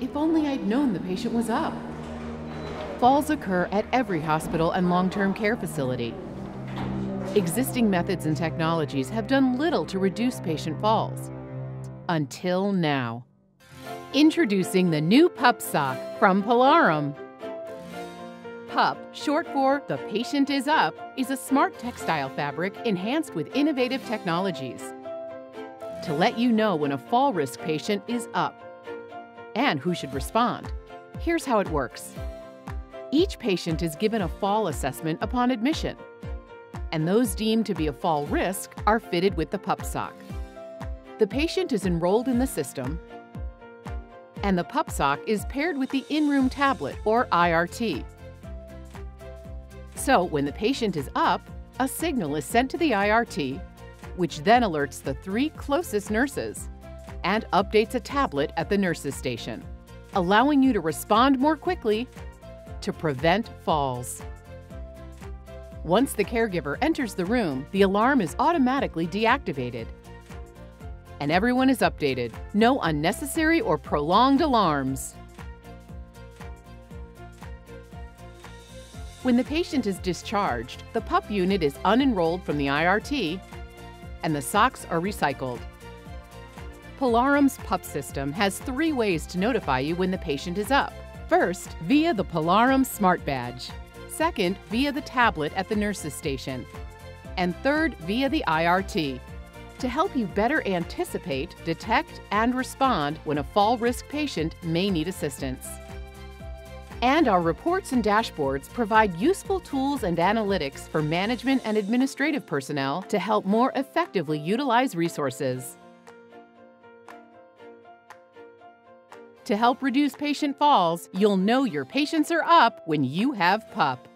If only I'd known the patient was up. Falls occur at every hospital and long term care facility. Existing methods and technologies have done little to reduce patient falls. Until now. Introducing the new Pup Sock from Palarum. PUP, short for The Patient is Up, is a smart textile fabric enhanced with innovative technologies to let you know when a fall risk patient is up and who should respond. Here's how it works. Each patient is given a fall assessment upon admission, and those deemed to be a fall risk are fitted with the PUP sock. The patient is enrolled in the system, and the PUP sock is paired with the in-room tablet, or IRT. So when the patient is up, a signal is sent to the IRT, which then alerts the three closest nurses and updates a tablet at the nurses station, allowing you to respond more quickly to prevent falls. Once the caregiver enters the room, the alarm is automatically deactivated. And everyone is updated. No unnecessary or prolonged alarms. When the patient is discharged, the PUP unit is unenrolled from the IRT and the socks are recycled. Palarum's PUP system has three ways to notify you when the patient is up. First, via the Palarum Smart Badge. Second, via the tablet at the nurse's station. And third, via the IRT. To help you better anticipate, detect, and respond when a fall risk patient may need assistance. And our reports and dashboards provide useful tools and analytics for management and administrative personnel to help more effectively utilize resources. To help reduce patient falls, you'll know your patients are up when you have PUP.